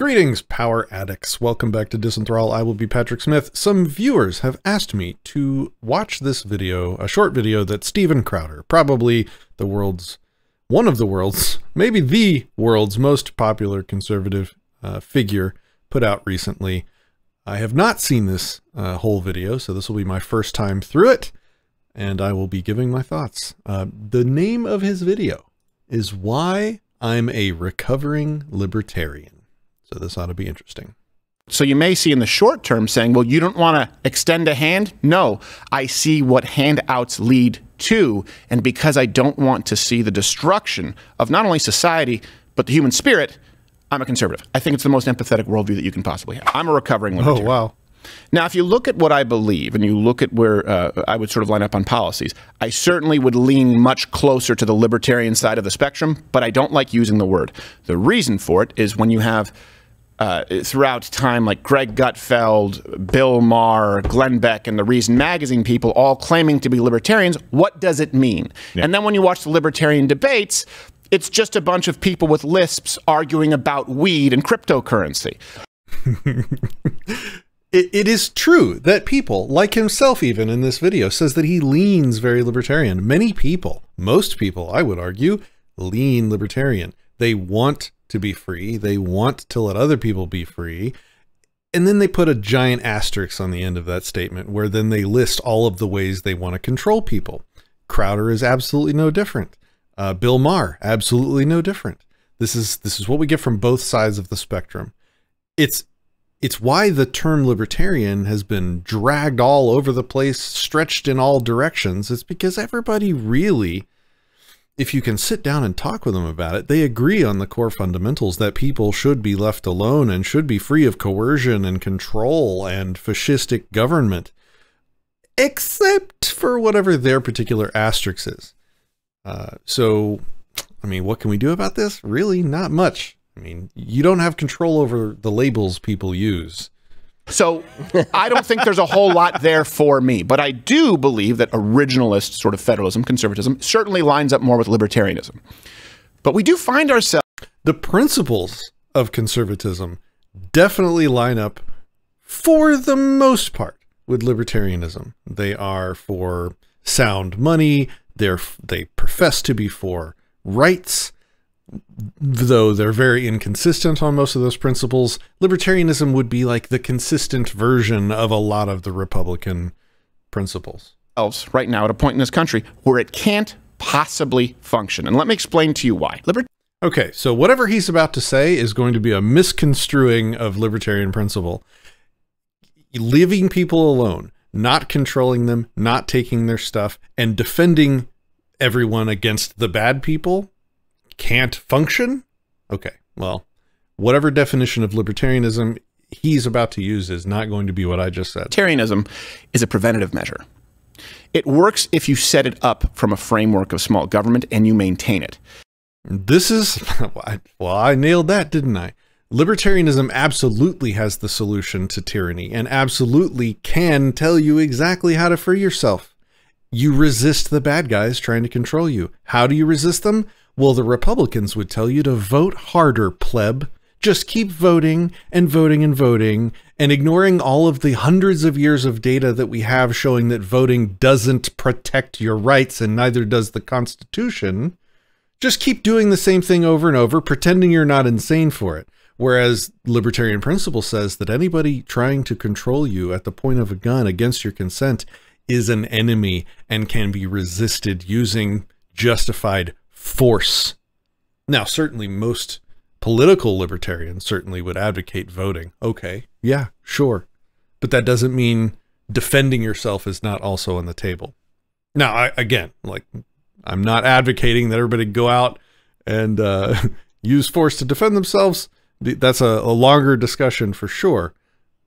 Greetings, power addicts. Welcome back to Disenthrall. I will be Patrick Smith. Some viewers have asked me to watch this video, a short video that Steven Crowder, probably the world's, one of the world's, maybe the world's most popular conservative uh, figure, put out recently. I have not seen this uh, whole video, so this will be my first time through it, and I will be giving my thoughts. Uh, the name of his video is Why I'm a Recovering Libertarian. So this ought to be interesting. So you may see in the short term saying, well, you don't want to extend a hand. No, I see what handouts lead to. And because I don't want to see the destruction of not only society, but the human spirit, I'm a conservative. I think it's the most empathetic worldview that you can possibly have. I'm a recovering Oh, libertarian. wow. Now, if you look at what I believe and you look at where uh, I would sort of line up on policies, I certainly would lean much closer to the libertarian side of the spectrum, but I don't like using the word. The reason for it is when you have uh, throughout time, like Greg Gutfeld, Bill Maher, Glenn Beck, and the Reason Magazine people all claiming to be libertarians, what does it mean? And then when you watch the libertarian debates, it's just a bunch of people with lisps arguing about weed and cryptocurrency. It, it is true that people, like himself even in this video, says that he leans very libertarian. Many people, most people, I would argue, lean libertarian. They want to be free. They want to let other people be free. And then they put a giant asterisk on the end of that statement where then they list all of the ways they want to control people. Crowder is absolutely no different. Uh, Bill Maher, absolutely no different. This is this is what we get from both sides of the spectrum. It's it's why the term libertarian has been dragged all over the place, stretched in all directions. It's because everybody really, if you can sit down and talk with them about it, they agree on the core fundamentals that people should be left alone and should be free of coercion and control and fascistic government, except for whatever their particular asterisk is. Uh, so, I mean, what can we do about this? Really, not much. I mean, you don't have control over the labels people use. So I don't think there's a whole lot there for me, but I do believe that originalist sort of federalism, conservatism, certainly lines up more with libertarianism. But we do find ourselves The principles of conservatism definitely line up for the most part with libertarianism. They are for sound money, they're they profess to be for rights, though they're very inconsistent on most of those principles. Libertarianism would be like the consistent version of a lot of the Republican principles. Else, right now at a point in this country where it can't possibly function. And let me explain to you why. Liber- Okay, so whatever he's about to say is going to be a misconstruing of libertarian principle. Leaving people alone, not controlling them, not taking their stuff, and defending everyone against the bad people can't function? Okay, well, whatever definition of libertarianism he's about to use is not going to be what I just said. Libertarianism is a preventative measure. It works if you set it up from a framework of small government and you maintain it. This is, well, I nailed that, didn't I? Libertarianism absolutely has the solution to tyranny and absolutely can tell you exactly how to free yourself. You resist the bad guys trying to control you. How do you resist them? Well, the Republicans would tell you to vote harder, pleb. Just keep voting and voting and voting and ignoring all of the hundreds of years of data that we have showing that voting doesn't protect your rights and neither does the Constitution. Just keep doing the same thing over and over, pretending you're not insane for it. Whereas libertarian principle says that anybody trying to control you at the point of a gun against your consent is an enemy and can be resisted using justified force. Now, certainly most political libertarians certainly would advocate voting. Okay, yeah, sure. But that doesn't mean defending yourself is not also on the table. Now, I, again, like I'm not advocating that everybody go out and uh, use force to defend themselves. That's a, a longer discussion for sure.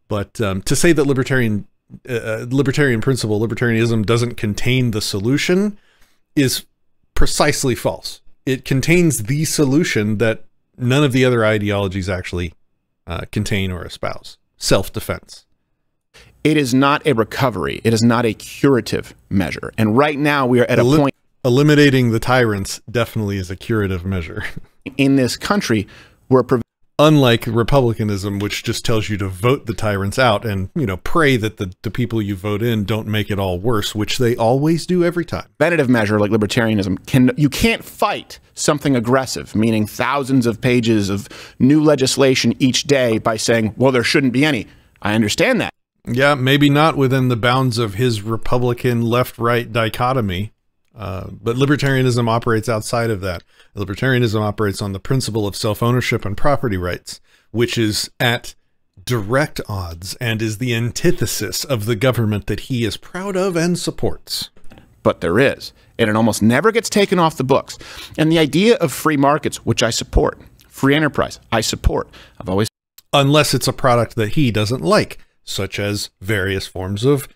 But um, to say that libertarian uh, libertarian principle, libertarianism doesn't contain the solution is precisely false. It contains the solution that none of the other ideologies actually uh, contain or espouse self-defense. It is not a recovery. It is not a curative measure. And right now we are at a point eliminating the tyrants definitely is a curative measure. in this country where pre- Unlike republicanism, which just tells you to vote the tyrants out and, you know, pray that the, the people you vote in don't make it all worse, which they always do every time. Preventative measure like libertarianism can you can't fight something aggressive, meaning thousands of pages of new legislation each day by saying, well, there shouldn't be any. I understand that. Yeah, maybe not within the bounds of his Republican left right dichotomy. Uh, but libertarianism operates outside of that. Libertarianism operates on the principle of self ownership and property rights, which is at direct odds and is the antithesis of the government that he is proud of and supports. But there is, and it almost never gets taken off the books. And the idea of free markets, which I support, free enterprise, I support. I've always. Unless it's a product that he doesn't like, such as various forms of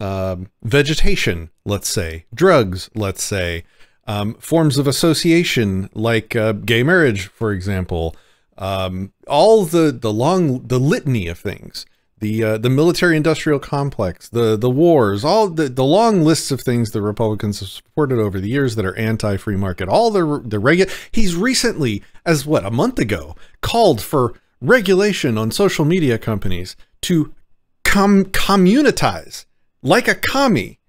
um, vegetation, let's say, drugs, let's say, um, forms of association like uh, gay marriage, for example, um, all the the long the litany of things, the uh, the military industrial complex, the the wars, all the the long lists of things the Republicans have supported over the years that are anti free market, all the the regular. He's recently, as what a month ago, called for regulation on social media companies to com- communitize like a commie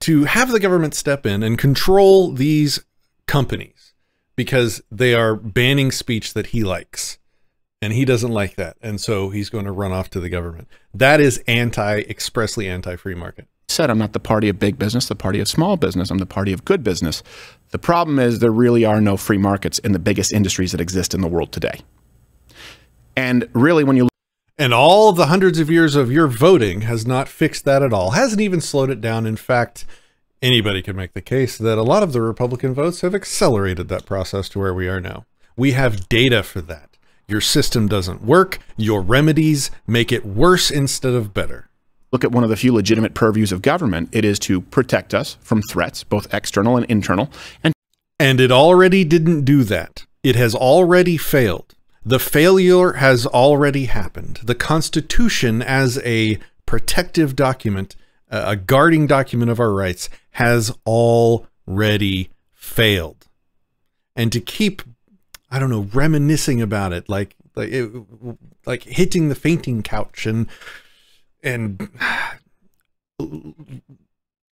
to have the government step in and control these companies because they are banning speech that he likes. And he doesn't like that. And so he's going to run off to the government. That is anti expressly anti free market. Said i'm not the party of big business the party of small business. I'm the party of good business. The problem is there really are no free markets in the biggest industries that exist in the world today. And really when you and all the hundreds of years of your voting has not fixed that at all, hasn't even slowed it down. In fact, anybody could make the case that a lot of the Republican votes have accelerated that process to where we are now. We have data for that. Your system doesn't work. Your remedies make it worse instead of better. Look at one of the few legitimate purviews of government. It is to protect us from threats, both external and internal. And, and it already didn't do that. It has already failed. The failure has already happened. The Constitution, as a protective document, a guarding document of our rights, has already failed. And to keep, I don't know, reminiscing about it, like like it, like hitting the fainting couch and and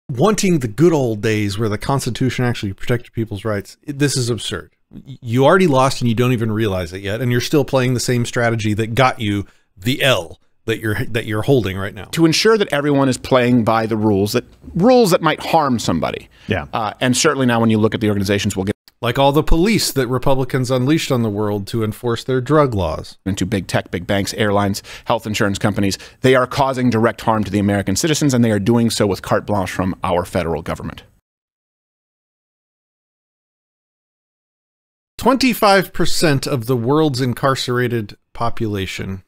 wanting the good old days where the Constitution actually protected people's rights. This is absurd you already lost and you don't even realize it yet and you're still playing the same strategy that got you the L that you're that you're holding right now. To ensure that everyone is playing by the rules that rules that might harm somebody. Yeah. Uh, and certainly now when you look at the organizations we'll get like all the police that republicans unleashed on the world to enforce their drug laws. Into big tech big banks airlines health insurance companies. They are causing direct harm to the american citizens and they are doing so with carte blanche from our federal government 25% of the world's incarcerated population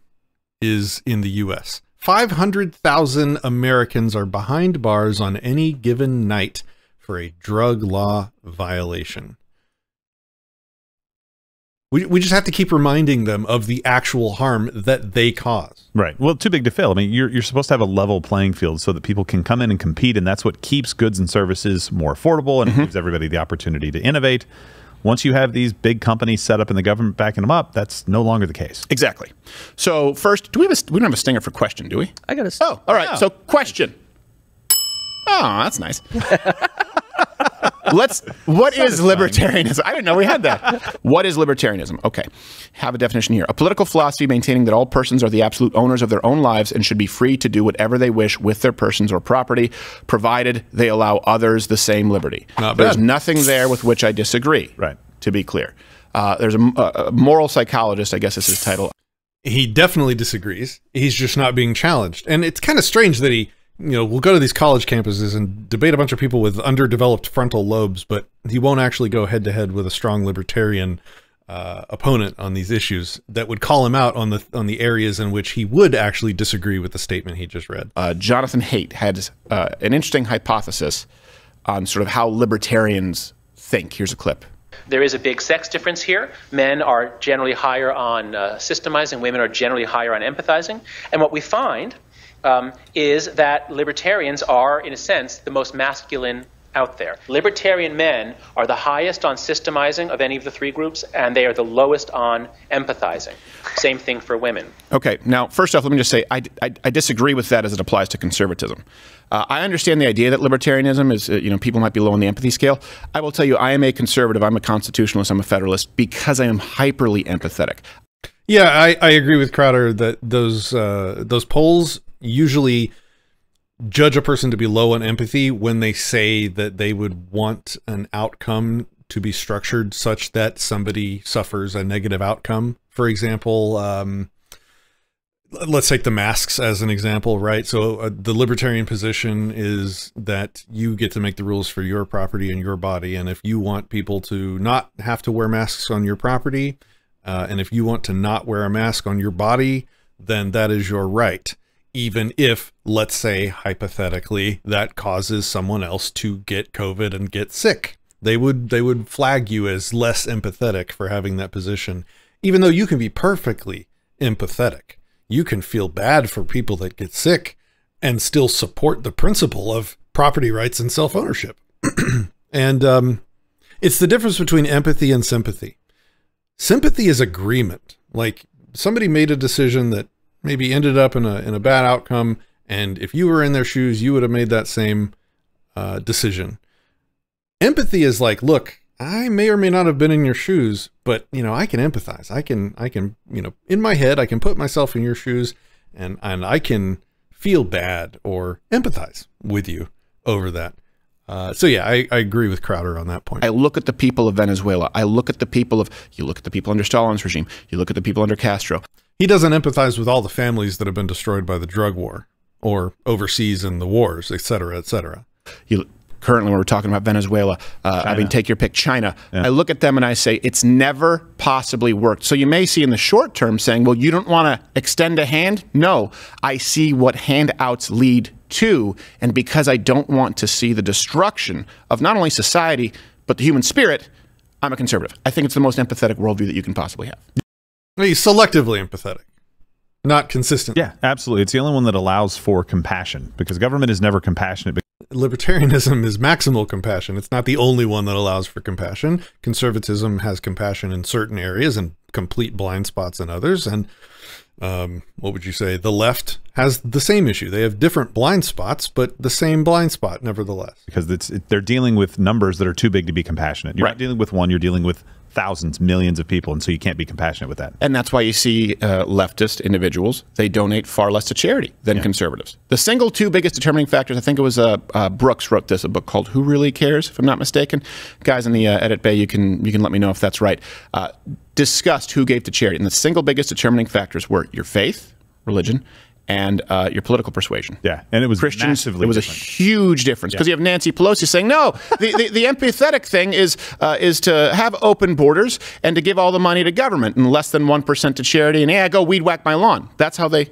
is in the US. 500,000 Americans are behind bars on any given night for a drug law violation. We, we just have to keep reminding them of the actual harm that they cause. Right. Well, too big to fail. I mean, you're, you're supposed to have a level playing field so that people can come in and compete, and that's what keeps goods and services more affordable and mm-hmm. gives everybody the opportunity to innovate. Once you have these big companies set up and the government backing them up, that's no longer the case. Exactly. So first, do we have a we don't have a stinger for question, do we? I got a. Oh, all right. So question. Oh, that's nice. Let's. What is libertarianism? I didn't know we had that. What is libertarianism? Okay, have a definition here. A political philosophy maintaining that all persons are the absolute owners of their own lives and should be free to do whatever they wish with their persons or property, provided they allow others the same liberty. Not There's bad. nothing there with which I disagree. Right. To be clear, uh, there's a, a moral psychologist. I guess is his title. He definitely disagrees. He's just not being challenged, and it's kind of strange that he you know, we'll go to these college campuses and debate a bunch of people with underdeveloped frontal lobes, but he won't actually go head to head with a strong libertarian uh, opponent on these issues that would call him out on the on the areas in which he would actually disagree with the statement he just read. Uh, Jonathan Haidt had uh, an interesting hypothesis on sort of how libertarians think. Here's a clip. There is a big sex difference here. Men are generally higher on uh, systemizing, women are generally higher on empathizing. And what we find um, is that libertarians are, in a sense, the most masculine out there. Libertarian men are the highest on systemizing of any of the three groups, and they are the lowest on empathizing. Same thing for women. Okay, now, first off, let me just say I, I, I disagree with that as it applies to conservatism. Uh, I understand the idea that libertarianism is, uh, you know, people might be low on the empathy scale. I will tell you, I am a conservative, I'm a constitutionalist, I'm a federalist because I am hyperly empathetic. Yeah, I, I agree with Crowder that those uh, those polls usually judge a person to be low on empathy when they say that they would want an outcome to be structured such that somebody suffers a negative outcome. For example, um, let's take the masks as an example, right? So uh, the libertarian position is that you get to make the rules for your property and your body, and if you want people to not have to wear masks on your property, uh, and if you want to not wear a mask on your body, then that is your right even if, let's say, hypothetically, that causes someone else to get COVID and get sick. They would they would flag you as less empathetic for having that position, even though you can be perfectly empathetic. You can feel bad for people that get sick and still support the principle of property rights and self ownership. and um, it's the difference between empathy and sympathy. Sympathy is agreement. Like somebody made a decision that maybe ended up in a in a bad outcome, and if you were in their shoes, you would have made that same uh, decision. Empathy is like, look, I may or may not have been in your shoes, but you know, I can empathize. I can, I can, you know, in my head, I can put myself in your shoes, and and I can feel bad or empathize with you over that. Uh, so yeah, I, I, agree with Crowder on that point. I look at the people of Venezuela. I look at the people of you look at the people under Stalin's regime. You look at the people under Castro he doesn't empathize with all the families that have been destroyed by the drug war or overseas in the wars, et cetera, et cetera. You, currently, when we're talking about Venezuela, uh, I mean, take your pick, China. Yeah. I look at them and I say, it's never possibly worked. So you may see in the short term saying, well, you don't want to extend a hand? No, I see what handouts lead to. And because I don't want to see the destruction of not only society, but the human spirit, I'm a conservative. I think it's the most empathetic worldview that you can possibly have. He's selectively empathetic, not consistent. Yeah, absolutely. It's the only one that allows for compassion because government is never compassionate. Libertarianism is maximal compassion. It's not the only one that allows for compassion. Conservatism has compassion in certain areas and complete blind spots in others. And um, what would you say? The left has the same issue. They have different blind spots, but the same blind spot, nevertheless. Because it's, it, they're dealing with numbers that are too big to be compassionate. You're right. not dealing with one, you're dealing with thousands, millions of people, and so you can't be compassionate with that. And that's why you see uh, leftist individuals they donate far less to charity than yeah. conservatives. The single two biggest determining factors, I think it was uh, uh, Brooks wrote this, a book called "Who Really Cares," if I'm not mistaken. Guys in the uh, edit bay, you can you can let me know if that's right. Uh, discussed who gave to charity, and the single biggest determining factors were your faith, religion, and uh, your political persuasion. Yeah, and it was Christians. Massively it was different. a huge difference because yeah. you have Nancy Pelosi saying no. the, the, the empathetic thing is uh, is to have open borders and to give all the money to government and less than one percent to charity. And yeah, go weed whack my lawn. That's how they.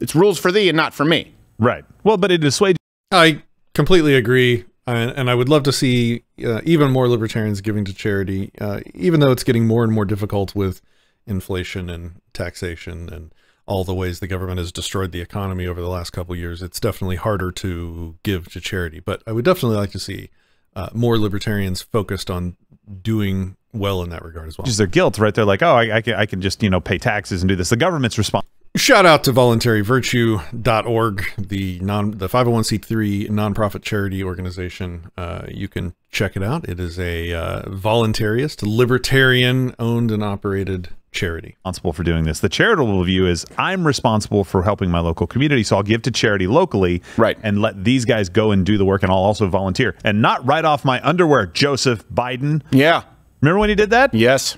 It's rules for thee and not for me. Right. Well, but it dissuades. I completely agree. And, and I would love to see uh, even more libertarians giving to charity, uh, even though it's getting more and more difficult with inflation and taxation and all the ways the government has destroyed the economy over the last couple years, it's definitely harder to give to charity. But I would definitely like to see uh, more libertarians focused on doing well in that regard as well. Just their guilt, right? They're like, oh, I, I, can, I can just you know pay taxes and do this. The government's responsible. Shout out to voluntaryvirtue.org, the non the 501c3 nonprofit charity organization. Uh, you can check it out. It is a uh, voluntarist, libertarian owned and operated charity. Responsible for doing this. The charitable view is I'm responsible for helping my local community, so I'll give to charity locally, right, and let these guys go and do the work, and I'll also volunteer and not write off my underwear. Joseph Biden. Yeah, remember when he did that? Yes.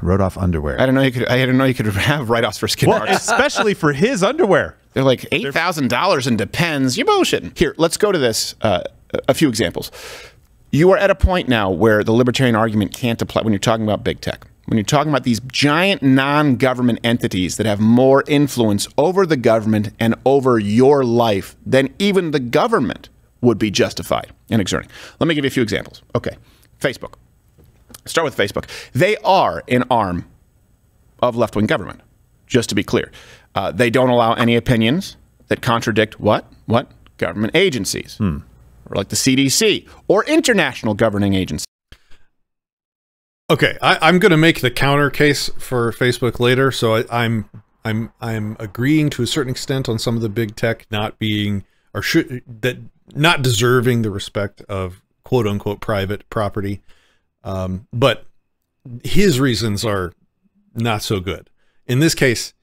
Wrote off underwear. I don't know. You could. I didn't know you could have write-offs for skin well, marks, especially for his underwear. They're like eight thousand dollars and depends. You're bullshitting. Here, let's go to this. Uh, a few examples. You are at a point now where the libertarian argument can't apply when you're talking about big tech when you're talking about these giant non government entities that have more influence over the government and over your life than even the government would be justified in exerting. Let me give you a few examples. Okay, Facebook. Start with Facebook. They are an arm of left wing government, just to be clear. Uh, they don't allow any opinions that contradict what? What? Government agencies. Hmm or like the CDC, or international governing agencies. Okay, I, I'm going to make the counter case for Facebook later. So I, I'm I'm I'm agreeing to a certain extent on some of the big tech not being or should that not deserving the respect of quote unquote private property. Um, but his reasons are not so good. In this case,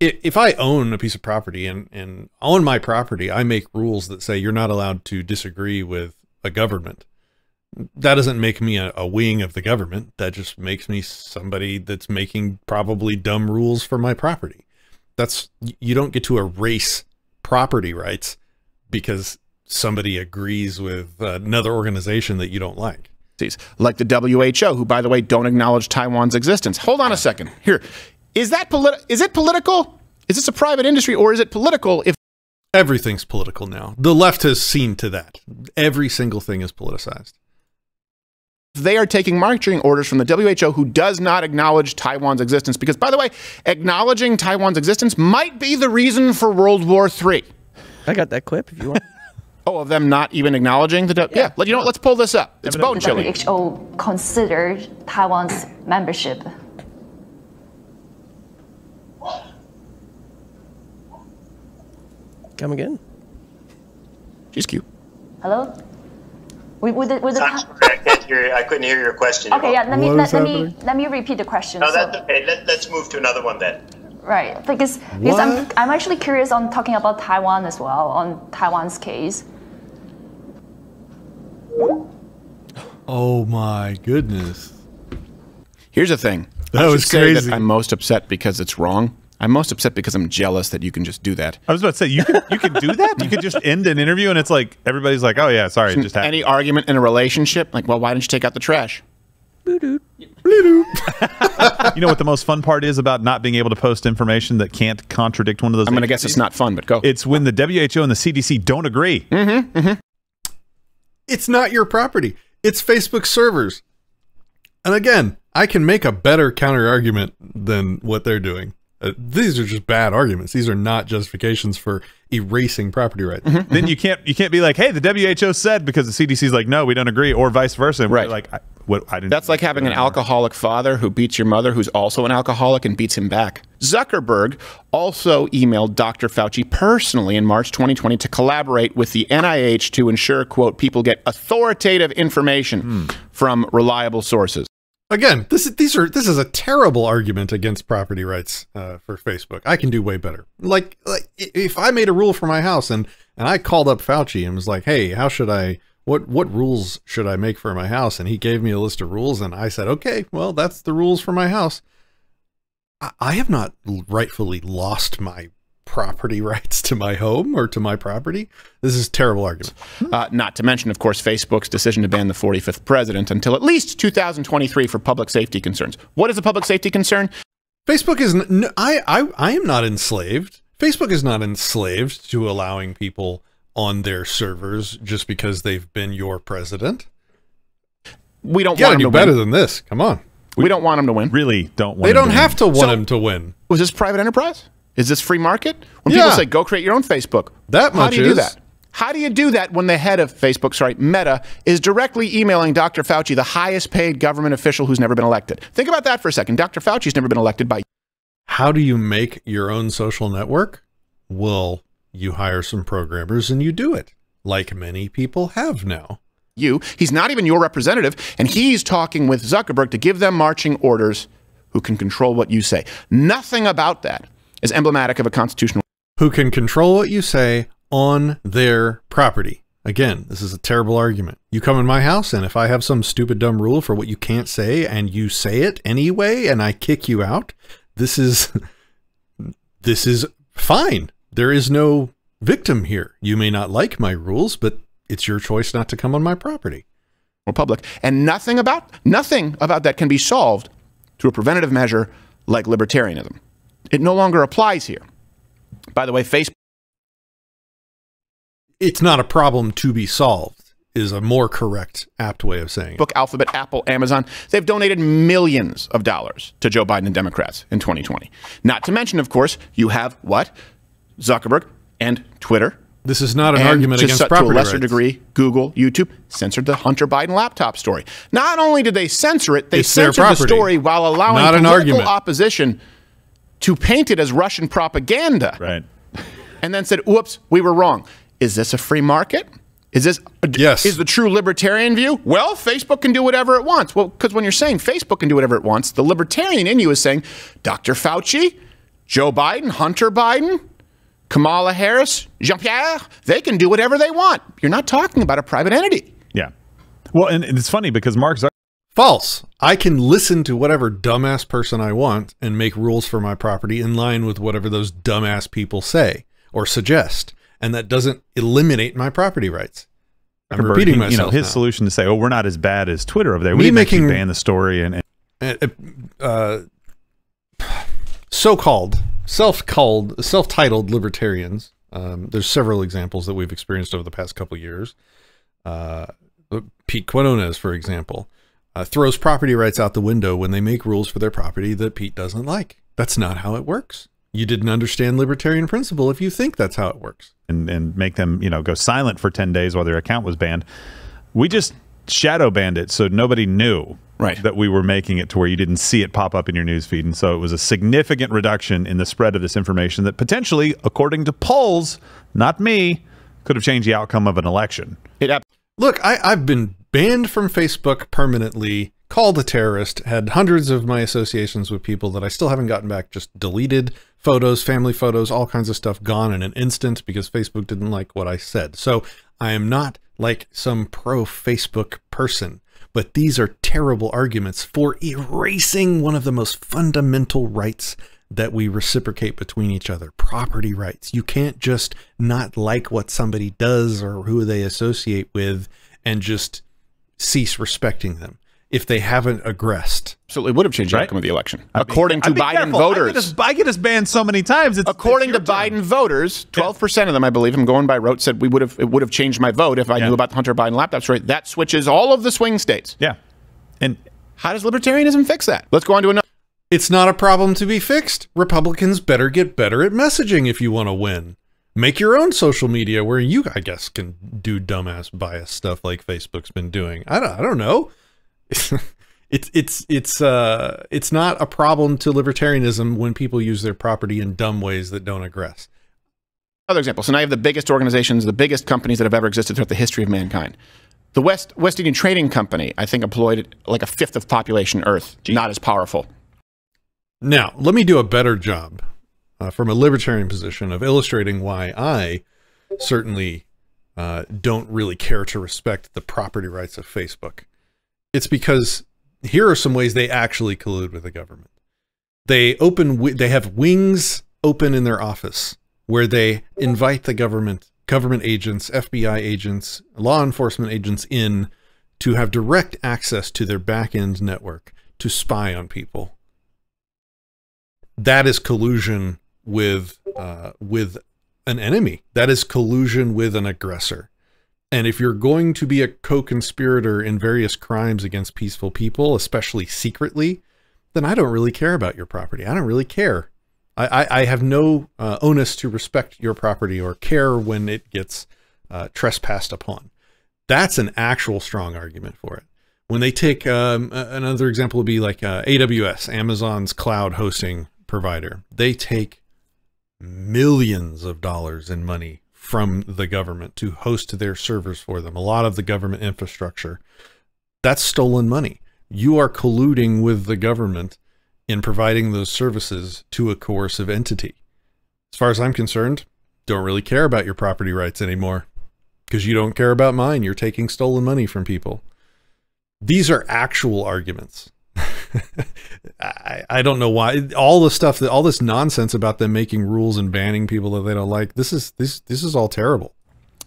if I own a piece of property and, and on my property, I make rules that say you're not allowed to disagree with a government. That doesn't make me a, a wing of the government. That just makes me somebody that's making probably dumb rules for my property. That's you don't get to erase property rights because somebody agrees with another organization that you don't like. Like the WHO, who, by the way, don't acknowledge Taiwan's existence. Hold on a second. Here, is that politi- Is it political? Is this a private industry, or is it political? If Everything's political now. The left has seen to that. Every single thing is politicized. they are taking marching orders from the WHO, who does not acknowledge Taiwan's existence, because, by the way, acknowledging Taiwan's existence might be the reason for World War III. I got that clip if you want. Oh, of them not even acknowledging the. Yeah, yeah you know what? Let's pull this up. It's bone chilling. WHO considered Taiwan's membership. Come again. She's cute. Hello? With, with the, with the I'm sorry, I can't hear. I couldn't hear your question. okay, yeah. Let me let, let me let me repeat the question. No, So- that's okay. Let, let's move to another one then. Right, because because I'm I'm actually curious on talking about Taiwan as well on Taiwan's case. Oh my goodness. Here's the thing. That I should was say crazy. That I'm most upset because it's wrong. I'm most upset because I'm jealous that you can just do that. I was about to say you could you could do that. You could just end an interview and it's like everybody's like, oh yeah, sorry, it just happened. Any argument in a relationship, like, well, why didn't you take out the trash? You know what the most fun part is about not being able to post information that can't contradict one of those. I'm going to guess it's not fun, but go. It's when the WHO and the CDC don't agree. Mm-hmm, mm-hmm. It's not your property. It's Facebook servers. And again, I can make a better counter argument than what they're doing. Uh, these are just bad arguments. These are not justifications for erasing property rights. Mm-hmm, then you can't you can't be like, hey, the WHO said because the CDC's like, no, we don't agree, or vice versa. And Right. Like, I, what I didn't. That's like having an alcoholic father who beats your mother, who's also an alcoholic, and beats him back. Zuckerberg also emailed Dr. Fauci personally in March 2020 to collaborate with the NIH to ensure, quote, people get authoritative information from reliable sources. Again, this is these are this is a terrible argument against property rights uh, for Facebook. I can do way better. Like, like if I made a rule for my house and and I called up Fauci and was like, "Hey, how should I? What what rules should I make for my house?" And he gave me a list of rules, and I said, "Okay, well, that's the rules for my house." I, I have not rightfully lost my property rights to my home or to my property. This is a terrible argument. Uh, not to mention, of course, Facebook's decision to ban the 45th president until at least 2023 for public safety concerns. What is a public safety concern? Facebook is I, I I am not enslaved. Facebook is not enslaved to allowing people on their servers just because they've been your president. We don't You gotta want do him to better win. than this. Come on. We don't want him to win. really don't want. They him don't to have win. to want So- him to win. Was this private enterprise? Is this free market? When Yeah. people say go create your own Facebook, That much how do you do that? How do you do that when the head of Facebook, sorry, Meta, is directly emailing Dr. Fauci, the highest paid government official who's never been elected? Think about that for a second. Dr. Fauci's never been elected by How do you make your own social network? Well, you hire some programmers and you do it, like many people have now. you. He's not even your representative, and he's talking with Zuckerberg to give them marching orders who can control what you say. Nothing about that is emblematic of a constitutional Who can control what you say on their property. Again, this is a terrible argument. You come in my house, and if I have some stupid dumb rule for what you can't say, and you say it anyway, and I kick you out, this is this is fine. There is no victim here. You may not like my rules, but it's your choice not to come on my property. republic, and nothing about nothing about that can be solved through a preventative measure like libertarianism. It no longer applies here. By the way, Facebook It's not a problem to be solved. Is a more correct, apt way of saying it. Facebook, Alphabet, Apple, Amazon, they've donated millions of dollars to Joe Biden and Democrats in 2020. Not to mention, of course, you have what? Zuckerberg and Twitter This is not an And argument to, against su- property to a lesser rights. degree, Google, YouTube censored the Hunter Biden laptop story. Not only did they censor it, they It's censored the story while allowing Not an political argument. opposition to paint it as Russian propaganda, Right. and then said, "Whoops, we were wrong." Is this a free market? Is this Yes. Is the true libertarian view? Well, Facebook can do whatever it wants. Well, because when you're saying Facebook can do whatever it wants, the libertarian in you is saying, Dr. Fauci, Joe Biden, Hunter Biden, Kamala Harris, Jean Pierre, they can do whatever they want. You're not talking about a private entity. Yeah. Well, and it's funny because Mark Zuckerberg False. I can listen to whatever dumbass person I want and make rules for my property in line with whatever those dumbass people say or suggest. And that doesn't eliminate my property rights. I'm repeating he- myself. You know, his now. solution to say, "Oh, we're not as bad as Twitter over there. Me We didn't making- ban the story." And, and uh, uh, so-called self-called self-titled libertarians. Um, there's several examples that we've experienced over the past couple years. Uh, pete quinones for example uh, throws property rights out the window when they make rules for their property that pete doesn't like. That's not how it works. You didn't understand libertarian principle if you think that's how it works. And and make them you know go silent for 10 days while their account was banned. We just shadow banned it so nobody knew Right. that we were making it to where you didn't see it pop up in your newsfeed and so it was a significant reduction in the spread of this information that potentially according to polls not me could have changed the outcome of an election It Look, I, I've been banned from Facebook permanently, called a terrorist, had hundreds of my associations with people that I still haven't gotten back, just deleted photos, family photos, all kinds of stuff gone in an instant because Facebook didn't like what I said. So I am not like some pro Facebook person, but these are terrible arguments for erasing one of the most fundamental rights that we reciprocate between each other property rights. You can't just not like what somebody does or who they associate with and just cease respecting them if they haven't aggressed. absolutely it would have changed the Right. outcome of the election. According to I'd be Biden careful. I get, voters. us, I get us banned so many times it's, According it's to turn. Biden voters, 12% of them, I believe, I'm going by rote, said we would have it would have changed my vote if I Yeah. knew about the Hunter Biden laptop story. That switches all of the swing states. yeah and How does libertarianism fix that? Let's go on to another. It's not a problem to be fixed. Republicans better get better at messaging if you want to win. Make your own social media where you, I guess, can do dumbass bias stuff like Facebook's been doing. I don't, I don't know. it's it's it's uh it's not a problem to libertarianism when people use their property in dumb ways that don't aggress. Other example. So now you have the biggest organizations, the biggest companies that have ever existed throughout the history of mankind. The West West Indian Trading Company, I think, employed like a fifth of population Earth. Not as powerful. Now, let me do a better job uh, from a libertarian position of illustrating why I certainly uh, don't really care to respect the property rights of Facebook. It's because here are some ways they actually collude with the government. They open, they have wings open in their office where they invite the government, government agents, FBI agents, law enforcement agents in to have direct access to their back end network to spy on people that is collusion with uh, with an enemy. That is collusion with an aggressor. And if you're going to be a co-conspirator in various crimes against peaceful people, especially secretly, then I don't really care about your property. I don't really care. I, I, I have no uh, onus to respect your property or care when it gets uh, trespassed upon. That's an actual strong argument for it. When they take um, another example would be like uh, AWS, Amazon's cloud hosting provider. They take millions of dollars in money from the government to host their servers for them. A lot of the government infrastructure. That's stolen money. You are colluding with the government in providing those services to a coercive entity. As far as I'm concerned, don't really care about your property rights anymore because you don't care about mine. You're taking stolen money from people. These are actual arguments. I, I don't know why all the stuff that all this nonsense about them making rules and banning people that they don't like. This is this this is all terrible.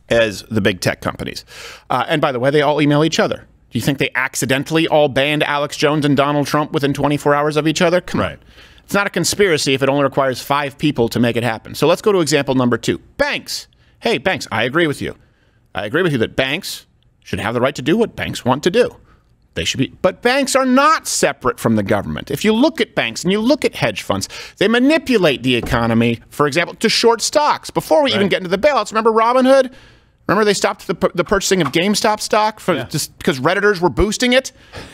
as the big tech companies. Uh, and by the way, they all email each other. Do you think they accidentally all banned Alex Jones and Donald Trump within 24 hours of each other? Come Right. on. It's not a conspiracy if it only requires five people to make it happen. So let's go to example number two banks. Hey, banks, I agree with you. I agree with you that banks should have the right to do what banks want to do. They should be. But banks are not separate from the government. If you look at banks and you look at hedge funds, they manipulate the economy, for example, to short stocks. Before we even get into the bailouts, remember Robinhood? Remember they stopped the, the purchasing of GameStop stock for just because Redditors were boosting it?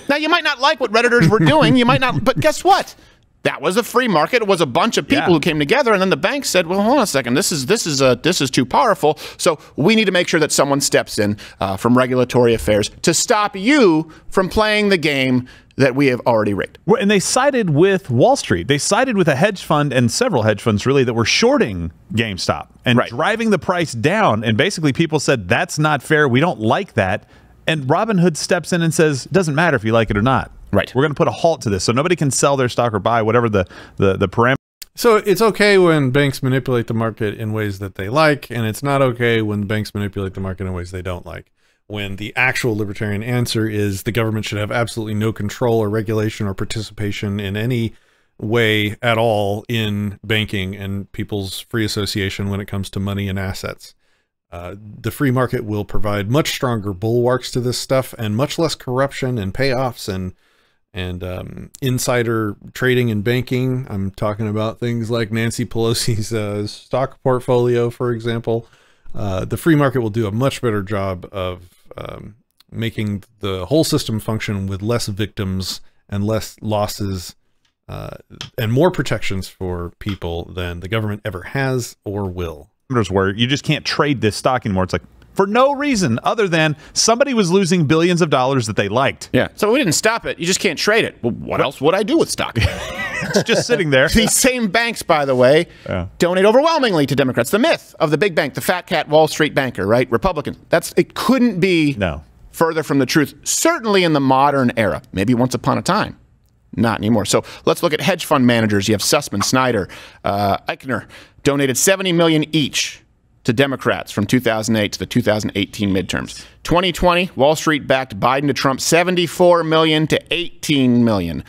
Now, you might not like what Redditors were doing. You might not, but guess what? That was a free market. It was a bunch of people Yeah. who came together, and then the bank said, "Well, hold on a second. This is this is uh, this is too powerful. So we need to make sure that someone steps in uh, from regulatory affairs to stop you from playing the game that we have already rigged." And they sided with Wall Street. They sided with a hedge fund and several hedge funds really that were shorting GameStop and Right. driving the price down. And basically, people said that's not fair. We don't like that. And Robinhood steps in and says, "Doesn't matter if you like it or not. Right. We're going to put a halt to this, so nobody can sell their stock or buy whatever the the the parameter." So it's okay when banks manipulate the market in ways that they like, and it's not okay when banks manipulate the market in ways they don't like. When the actual libertarian answer is the government should have absolutely no control or regulation or participation in any way at all in banking and people's free association when it comes to money and assets. Uh, the free market will provide much stronger bulwarks to this stuff and much less corruption and payoffs and and um, insider trading and banking. I'm talking about things like Nancy Pelosi's uh, stock portfolio, for example. Uh, the free market will do a much better job of um, making the whole system function with less victims and less losses uh, and more protections for people than the government ever has or will. where you just can't trade this stock anymore. It's like for no reason other than somebody was losing billions of dollars that they liked. Yeah. So we didn't stop it. You just can't trade it. Well, what else would I do with stock? It's just sitting there. These same banks, by the way, Yeah. donate overwhelmingly to Democrats. The myth of the big bank, the fat cat Wall Street banker, right? Republicans. That's it. Couldn't be No. further from the truth. Certainly in the modern era. Maybe once upon a time. Not anymore. So let's look at hedge fund managers. You have Sussman, Snyder, uh, Eichner donated 70 million each to Democrats from 2008 to the 2018 midterms. 2020, Wall Street backed Biden to Trump 74 million to 18 million.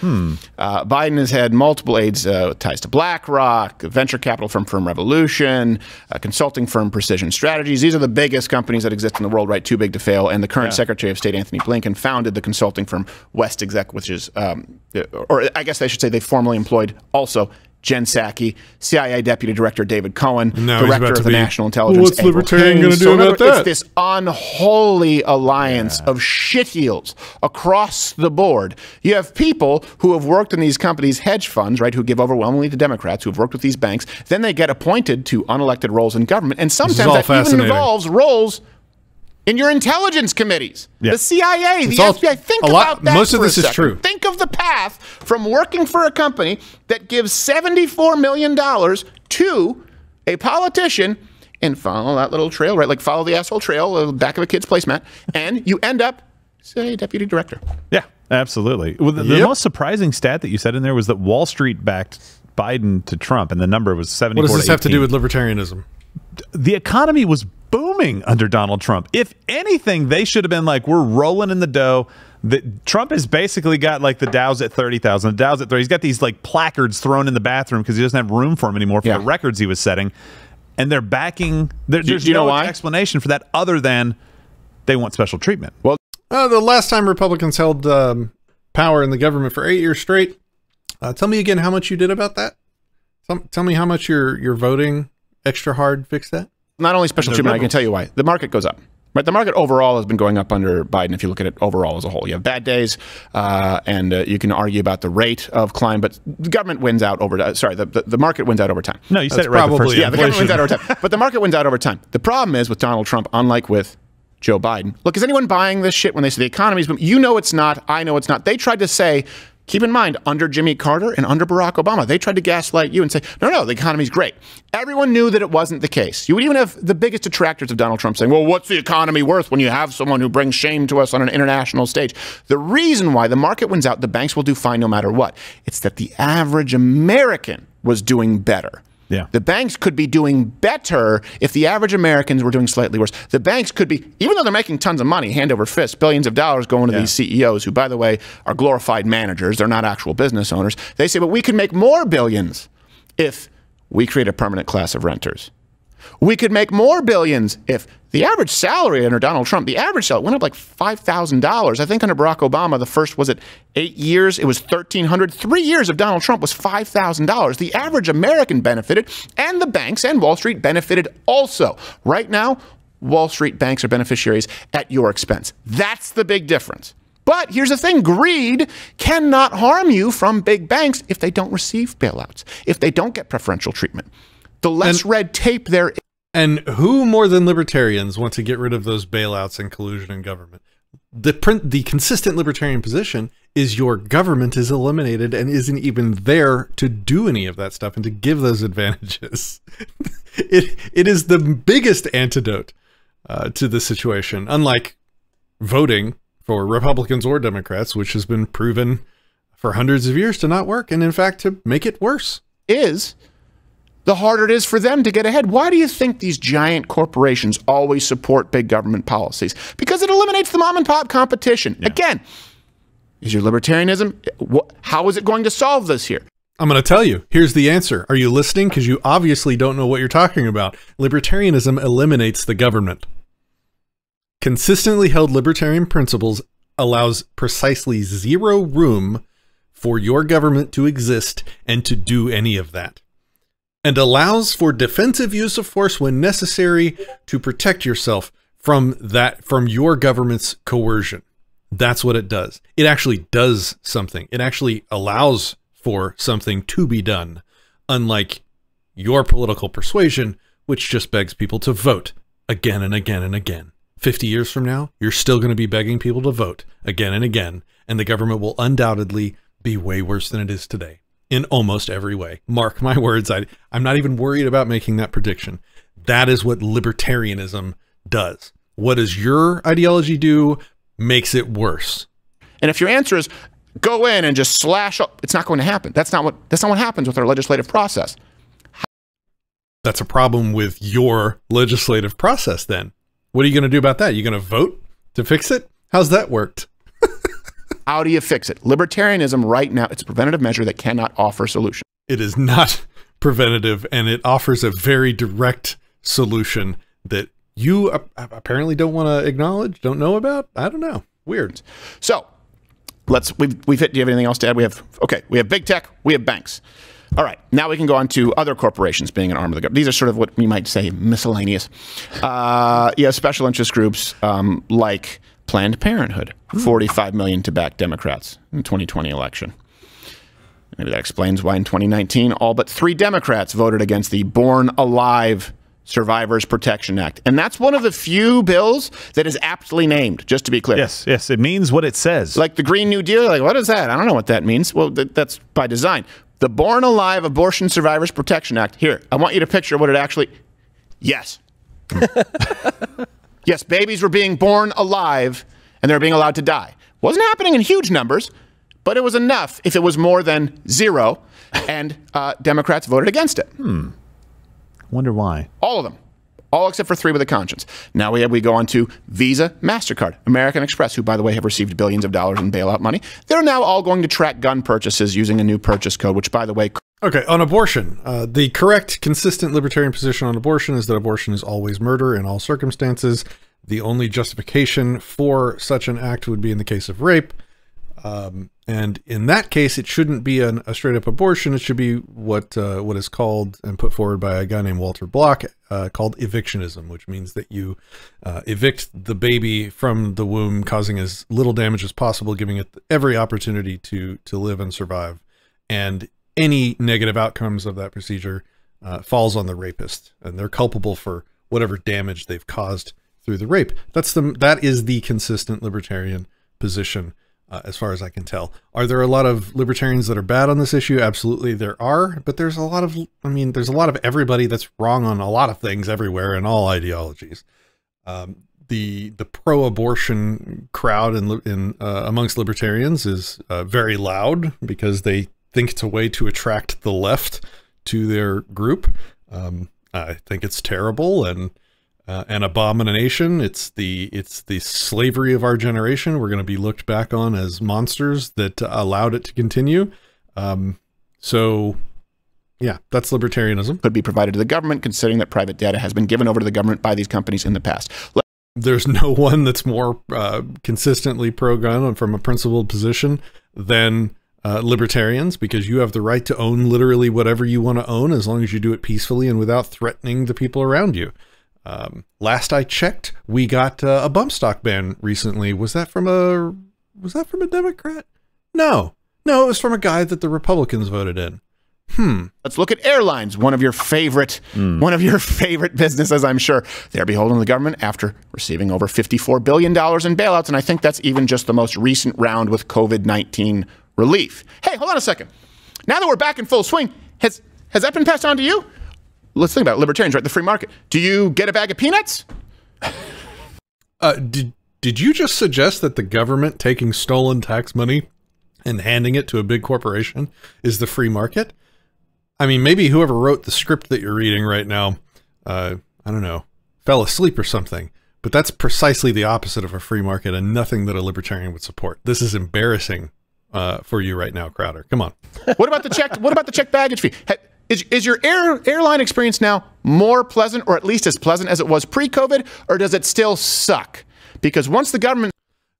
Uh, Biden has had multiple aides uh, ties to BlackRock, venture capital firm Firm Revolution, a consulting firm Precision Strategies. These are the biggest companies that exist in the world, right? Too big to fail. And the current Secretary of State Anthony Blinken founded the consulting firm West Exec, which is, um, or I guess I should say, they formerly employed also. Jen Psaki, CIA Deputy Director David Cohen, Director of the be, National Intelligence. "What's Avril Libertarian Haines." gonna do So about that? It's this unholy alliance of shitheels across the board. You have people who have worked in these companies, hedge funds, right, who give overwhelmingly to Democrats, who have worked with these banks. Then they get appointed to unelected roles in government, and sometimes that even involves roles in your intelligence committees, Yeah. the CIA, the It's all- FBI. Think a lot- about that. most of for a this is second. true. Think of the path from working for a company that gives $74 million to a politician and follow that little trail, right? Like follow the asshole trail, uh, back of a kid's placemat, and you end up, say, deputy director. Yeah, absolutely. Well, the, the most surprising stat that you said in there was that Wall Street backed Biden to Trump, and the number was 74 What does this have to do with libertarianism? the economy was booming under Donald Trump. If anything, they should have been like, we're rolling in the dough. The, Trump has basically got like the Dow's at 30,000, the Dow's at 30. He's got these like placards thrown in the bathroom because he doesn't have room for them anymore for Yeah. the records he was setting. And they're backing, there, there's do you know no why? explanation for that other than they want special treatment. Well, Uh, the last time Republicans held um, power in the government for eight years straight. Uh, tell me again how much you did about that. Tell, tell me how much your your voting extra hard fixed that. Not only special treatment, I can tell you why. The market goes up. Right, the market overall has been going up under Biden. If you look at it overall as a whole, you have bad days, uh, and uh, you can argue about the rate of climb, but the government wins out over. Uh, sorry, the, the, the market wins out over time. No, you said That's it right the probably first it. Yeah, the government wins out over time, but the market wins out over time. The problem is with Donald Trump, unlike with Joe Biden. Look, is anyone buying this shit when they say the economy's? You know it's not. I know it's not. They tried to say. Keep in mind, under Jimmy Carter and under Barack Obama, they tried to gaslight you and say, no, no, the economy's great. Everyone knew that it wasn't the case. You would even have the biggest detractors of Donald Trump saying, well, what's the economy worth when you have someone who brings shame to us on an international stage? The reason why the market wins out, the banks will do fine no matter what. It's that the average American was doing better. Yeah. The banks could be doing better if the average Americans were doing slightly worse. The banks could be, even though they're making tons of money, hand over fist, billions of dollars going to these CEOs, who, by the way, are glorified managers. They're not actual business owners. They say, but we can make more billions if we create a permanent class of renters. We could make more billions if the average salary under Donald Trump, the average salary went up like $5,000. I think under Barack Obama, the first was it eight years, it was 1300 Three years of Donald Trump was $5,000. The average American benefited, and the banks and Wall Street benefited also. Right now, Wall Street banks are beneficiaries at your expense. That's the big difference. But here's the thing greed cannot harm you from big banks if they don't receive bailouts, if they don't get preferential treatment. The less And- red tape there And who more than libertarians want to get rid of those bailouts and collusion in government? The print, the consistent libertarian position is your government is eliminated and isn't even there to do any of that stuff and to give those advantages. it it is the biggest antidote uh, to the situation. Unlike voting for Republicans or Democrats, which has been proven for hundreds of years to not work, and in fact to make it worse. is, the harder it is for them to get ahead. Why do you think these giant corporations always support big government policies? Because it eliminates the mom and pop competition. Again, is your libertarianism, how is it going to solve this here? I'm going to tell you. Here's the answer. Are you listening? Because you obviously don't know what you're talking about. Libertarianism eliminates the government. Consistently held libertarian principles allows precisely zero room for your government to exist and to do any of that. And allows for defensive use of force when necessary to protect yourself from that from your government's coercion. That's what it does. It actually does something. It actually allows for something to be done, unlike your political persuasion, which just begs people to vote again and again and again. 50 years from now, you're still going to be begging people to vote again and again, and the government will undoubtedly be way worse than it is today in almost every way. Mark my words, I, I'm not even worried about making that prediction. That is what libertarianism does. What does your ideology do? Makes it worse. And if your answer is go in and just slash up, it's not going to happen. That's not what that's not what happens with our legislative process. That's a problem with your legislative process then. What are you going to do about that? You going to vote to fix it? How's that worked? How do you fix it? Libertarianism right now, it's a preventative measure that cannot offer solution. It is not preventative and it offers a very direct solution that you apparently don't want to acknowledge, don't know about. I don't know. Weird. So let's we've we've hit. Do you have anything else to add? We have okay. We have big tech. We have banks. All right. Now we can go on to other corporations being an arm of the government. These are sort of what we might say miscellaneous. Uh, yeah, special interest groups um, like Planned Parenthood, forty-five million to back Democrats in the 2020 election. Maybe that explains why in 2019 all but three Democrats voted against the Born Alive Survivors Protection Act. And that's one of the few bills that is aptly named, just to be clear. Yes, yes, it means what it says. Like the Green New Deal, like, what is that? I don't know what that means. Well, th- that's by design. The Born Alive Abortion Survivors Protection Act. Here, I want you to picture what it actually. Yes. yes, babies were being born alive and they were being allowed to die. Wasn't happening in huge numbers, but it was enough if it was more than zero, and uh, Democrats voted against it. Hmm. Wonder why. All of them. All except for three with a conscience. Now we have, we go on to Visa, MasterCard, American Express, who, by the way, have received billions of dollars in bailout money. They're now all going to track gun purchases using a new purchase code, which, by the way, Okay, on abortion, uh, the correct, consistent libertarian position on abortion is that abortion is always murder in all circumstances. The only justification for such an act would be in the case of rape. Um, and in that case, it shouldn't be an, a straight up abortion. It should be what uh, what is called and put forward by a guy named Walter Block, uh, called evictionism, which means that you uh, evict the baby from the womb, causing as little damage as possible, giving it every opportunity to to live and survive. And any negative outcomes of that procedure uh, falls on the rapist, and they're culpable for whatever damage they've caused through the rape. That's the that is the consistent libertarian position, uh, as far as I can tell. Are there a lot of libertarians that are bad on this issue? Absolutely, there are. But there's a lot of, I mean, there's a lot of everybody that's wrong on a lot of things everywhere in all ideologies. Um, the the pro-abortion crowd in in uh, amongst libertarians is uh, very loud because they think it's a way to attract the left to their group. Um, I think it's terrible and uh, an abomination. It's the it's the slavery of our generation. We're going to be looked back on as monsters that allowed it to continue. Um, so, Yeah, that's libertarianism. could be provided to the government, considering that private data has been given over to the government by these companies in the past. Let- There's no one that's more uh, consistently pro gun from a principled position than uh, libertarians because you have the right to own literally whatever you want to own as long as you do it peacefully and without threatening the people around you. Um, last I checked, we got uh, a bump stock ban recently. Was that from a was that from a Democrat? No, no, it was from a guy that the Republicans voted in. Hmm. Let's look at airlines, one of your favorite, one of your favorite businesses, I'm sure. They're beholden to the government after receiving over $54 billion in bailouts, and I think that's even just the most recent round with COVID-19 relief. Hey, hold on a second. Now that we're back in full swing, has has that been passed on to you? Let's think about it. libertarians, right? The free market. Do you get a bag of peanuts? Uh, did did you just suggest that the government taking stolen tax money and handing it to a big corporation is the free market? I mean, maybe whoever wrote the script that you're reading right now, uh, I don't know, fell asleep or something. But that's precisely the opposite of a free market and nothing that a libertarian would support. This is embarrassing uh, for you right now, Crowder. Come on. What about the check? What about the check baggage fee? Is, is your air, airline experience now more pleasant, or at least as pleasant as it was pre-COVID, or does it still suck? Because once the government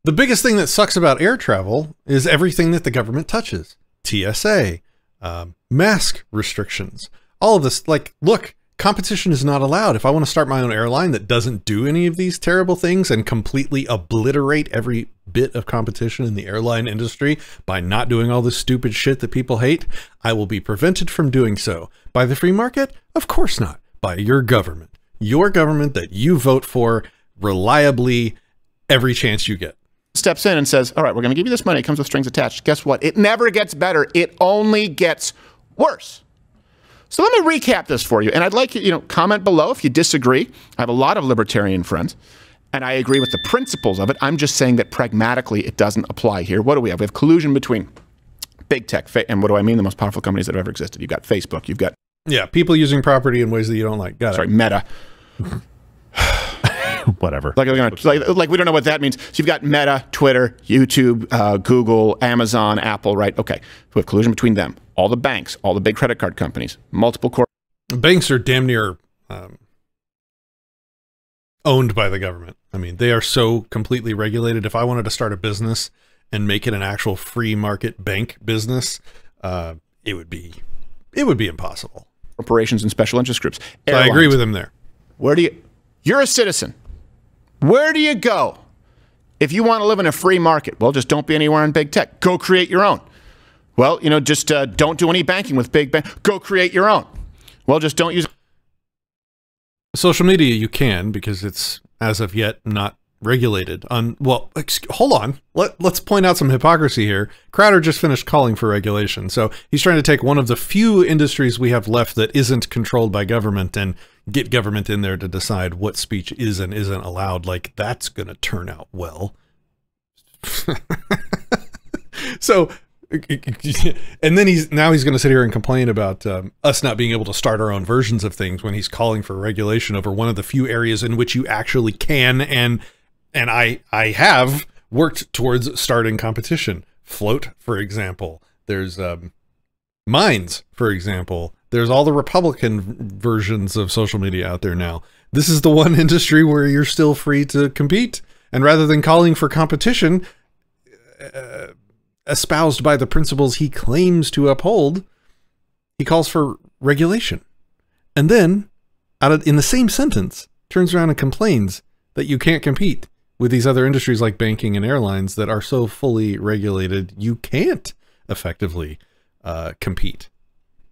The biggest thing that sucks about air travel is everything that the government touches TSA, um, mask restrictions, all of this. Like, look, competition is not allowed. If I want to start my own airline that doesn't do any of these terrible things and completely obliterate every bit of competition in the airline industry by not doing all this stupid shit that people hate, I will be prevented from doing so. By the free market? Of course not. By your government. Your government that you vote for reliably every chance you get. steps in and says, "All right, we're going to give you this money. It comes with strings attached." Guess what? It never gets better. It only gets worse. So let me recap this for you, and I'd like you, you know, comment below if you disagree. I have a lot of libertarian friends, and I agree with the principles of it. I'm just saying that pragmatically it doesn't apply here. What do we have? We have collusion between big tech, fa- and what do I mean? The most powerful companies that have ever existed. You've got Facebook. You've got Yeah, people using property in ways that you don't like. Got sorry, it. Meta. Whatever. Like, like, like, we don't know what that means. So you've got Meta, Twitter, YouTube, uh, Google, Amazon, Apple, right? Okay. We have collusion between them. All the banks, all the big credit card companies, multiple corp. Banks are damn near um, owned by the government. I mean, they are so completely regulated. If I wanted to start a business and make it an actual free market bank business, uh, it would be it would be impossible. corporations and special interest groups. So I agree with him there. Where do you? You're a citizen. Where do you go if you want to live in a free market? Well, just don't be anywhere in big tech. Go create your own. Well, you know, just uh, don't do any banking with big bank. Go create your own. Well, just don't use. Social media you can because it's as of yet not regulated. On well, hold on. Let let's point out some hypocrisy here. Crowder just finished calling for regulation, so he's trying to take one of the few industries we have left that isn't controlled by government and get government in there to decide what speech is and isn't allowed. Like that's going to turn out well. so and then he's now he's going to sit here and complain about um, us not being able to start our own versions of things when he's calling for regulation over one of the few areas in which you actually can and and I I have worked towards starting competition. Flote, for example. There's um, Minds, for example. There's all the Republican versions of social media out there now. This is the one industry where you're still free to compete. And rather than calling for competition, uh, espoused by the principles he claims to uphold, he calls for regulation. And then, out of, in the same sentence, turns around and complains that you can't compete with these other industries like banking and airlines that are so fully regulated, you can't effectively uh, compete.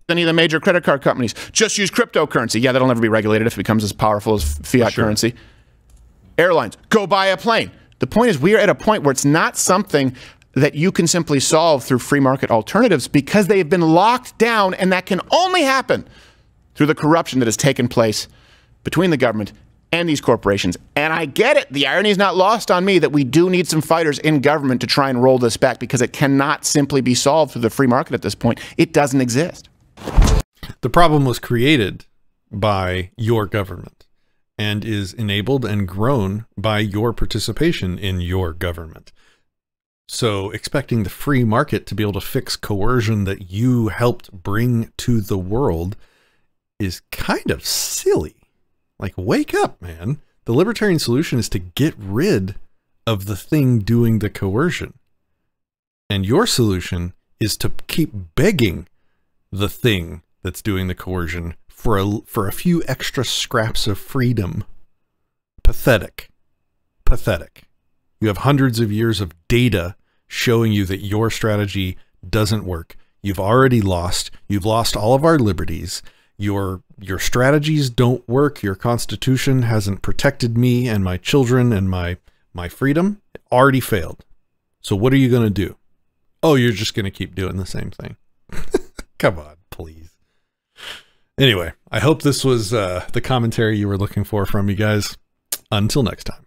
any of the major credit card companies. Just use cryptocurrency. Yeah, that'll never be regulated if it becomes as powerful as fiat Sure. currency. Airlines, go buy a plane. The point is, we are at a point where it's not something that you can simply solve through free market alternatives because they have been locked down, and that can only happen through the corruption that has taken place between the government and these corporations. And I get it. The irony is not lost on me that we do need some fighters in government to try and roll this back because it cannot simply be solved through the free market at this point. It doesn't exist. The problem was created by your government and is enabled and grown by your participation in your government. So expecting the free market to be able to fix coercion that you helped bring to the world is kind of silly. Like, wake up, man. The libertarian solution is to get rid of the thing doing the coercion. And your solution is to keep begging the thing that's doing the coercion for a, for a few extra scraps of freedom. Pathetic. Pathetic. You have hundreds of years of data showing you that your strategy doesn't work. You've already lost. You've lost all of our liberties. Your your strategies don't work. Your constitution hasn't protected me and my children and my my freedom. It already failed. So what are you going to do? Oh, you're just going to keep doing the same thing. Come on, please. Anyway, I hope this was uh, the commentary you were looking for from you guys. Until next time.